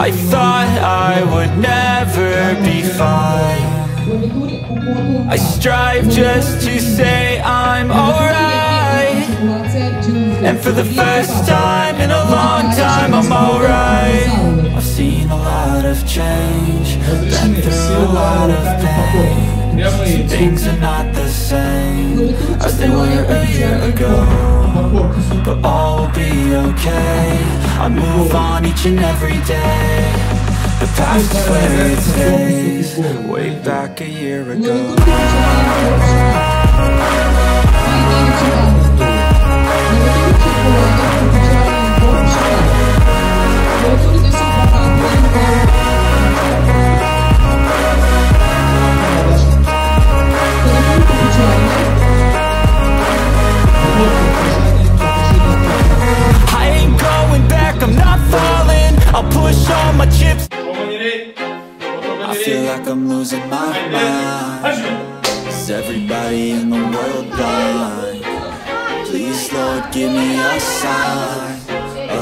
I thought I would never be fine. I strive just to say I'm alright. And for the first time in a long time, I'm alright. I've seen a lot of change, been through a lot of pain. Some things are not the same as they were a year ago. But all will be okay. I move on each and every day. The past is where it stays. Way back a year ago.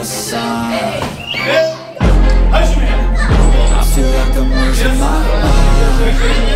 Sign. I feel like I'm losing my mind.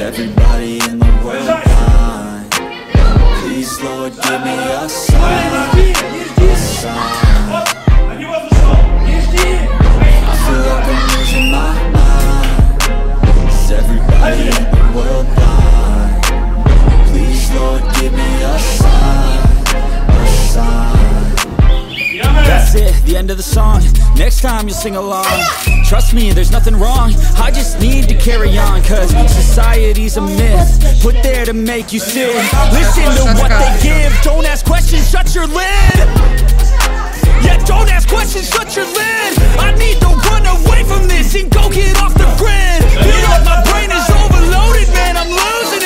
Everybody in the world? Please, Lord, give me a sign, I feel like I'm losing my mind Is everybody in the world? Please, Lord, give me a sign, end of the song. Next time you'll sing along. Trust me, there's nothing wrong. I just need to carry on Cause society's a myth Put there to make you sit Listen to what they give. Don't ask questions, shut your lid. Yeah, don't ask questions, shut your lid. I need to run away from this And go get off the grid. Feel like my brain is overloaded, man. I'm losing it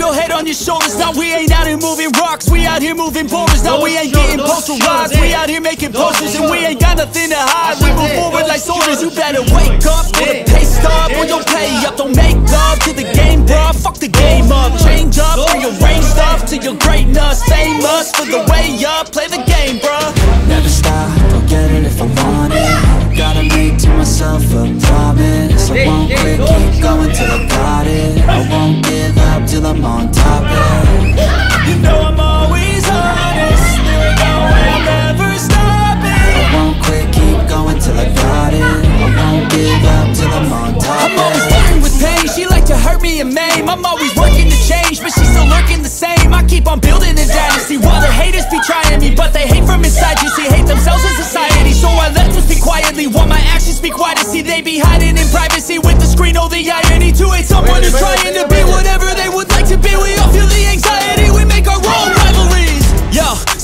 your head on your shoulders. Now we ain't out here moving rocks, we out here moving boulders. Now we ain't getting posterized, we out here making posters, and we ain't got nothing to hide. We move forward like soldiers. You better wake up for the pay stub, or you'll pay up. Don't make love to the game, bruh. Fuck the game up, change up, rearrange stuff to your greatness. Famous for the way up, play the game, maim I'm always working to change, but she's still lurking the same. I keep on building a dynasty. While the haters be trying me But they hate from inside, you see, hate themselves in society. So I let them speak quietly, while my actions speak wider. See, they be hiding in privacy with the screen, oh the irony To hate someone who's trying to be whatever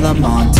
till I'm on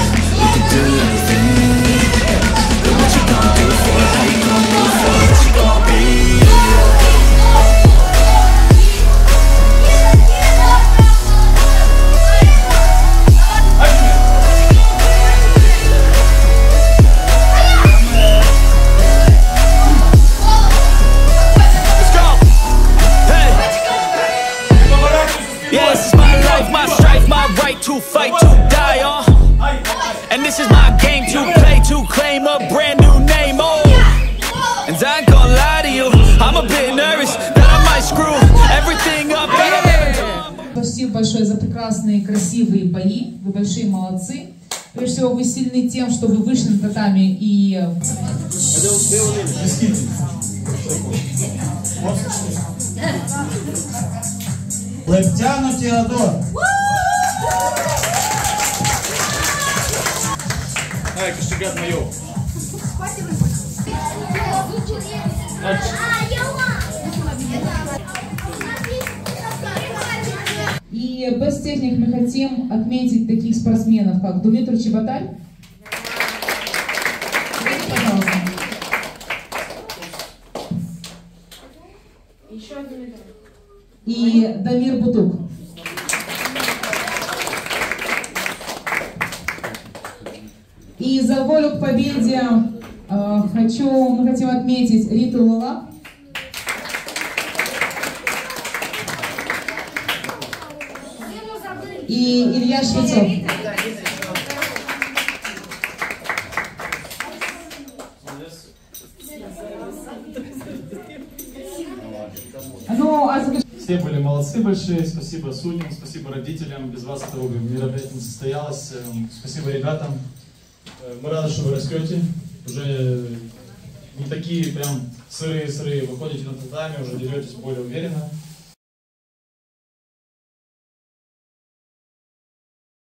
you do anything? But what you gonna do for? How you gonna for I'm a bit nervous that I might screw everything up. Спасибо большое за прекрасные, красивые бои. Вы большие молодцы. Прежде всего, вы сильны тем, что вы вышли на татами и... Лептяну Теодор. Ай, кашегат мою. И без техник мы хотим отметить таких спортсменов, как Думитр Чеботарь. Пожалуйста. И Дамир Бутук. И за волю к победе э, хочу, мы хотим отметить Риту Лула. Илья Швецов. Ну, а Все были молодцы большие, спасибо судьям, спасибо родителям, без вас этого мероприятие не состоялось, Эм, спасибо ребятам. Э, Мы рады, что вы растете, уже не такие прям сырые-сырые, выходите на татами, уже деретесь более уверенно.